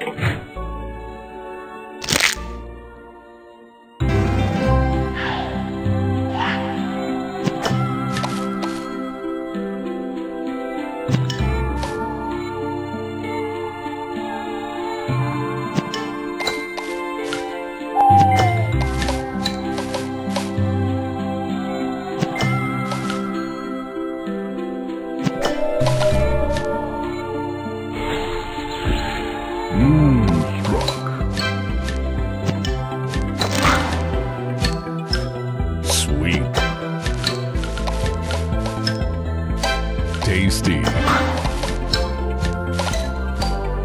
Sweet. Tasty.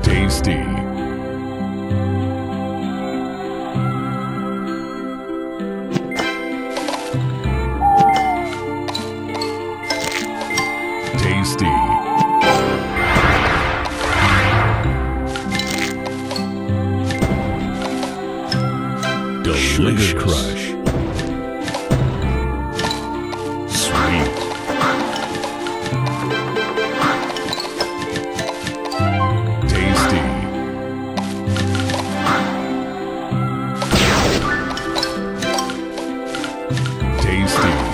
Tasty. Tasty. Delicious. Crush. tasty.